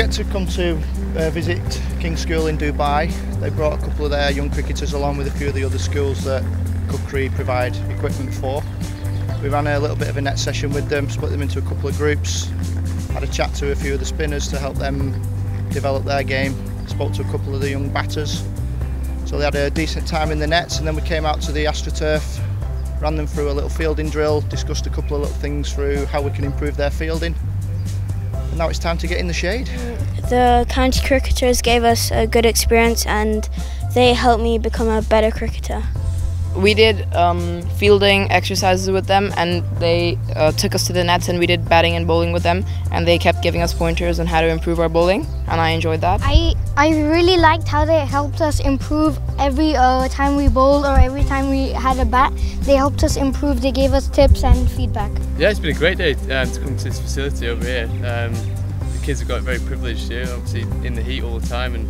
had come to uh, visit King's School in Dubai. They brought a couple of their young cricketers along with a few of the other schools that Kukri provide equipment for. We ran a little bit of a net session with them, split them into a couple of groups, had a chat to a few of the spinners to help them develop their game, spoke to a couple of the young batters. So they had a decent time in the nets and then we came out to the AstroTurf, ran them through a little fielding drill, discussed a couple of little things through how we can improve their fielding. Now it's time to get in the shade. The county cricketers gave us a good experience and they helped me become a better cricketer. We did um, fielding exercises with them, and they uh, took us to the nets, and we did batting and bowling with them, and they kept giving us pointers on how to improve our bowling, and I enjoyed that. I I really liked how they helped us improve every uh, time we bowled or every time we had a bat. They helped us improve. They gave us tips and feedback. Yeah, it's been a great day um, to come to this facility over here. Um, the kids have got very privileged here, obviously in the heat all the time, and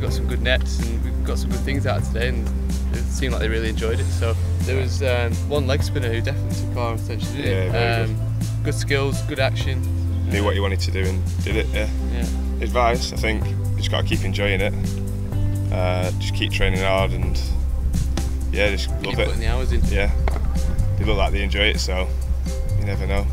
we've got some good nets and we've got some good things out today. And it seemed like they really enjoyed it. So there was um, one leg spinner who definitely took our attention. Didn't Yeah, um, good skills, good action. Knew what you wanted to do and did it. Yeah. Yeah. Advice, I think you just got to keep enjoying it. Uh, just keep training hard and yeah, just Keep love it. putting the hours in. Yeah. They look like they enjoy it, so you never know.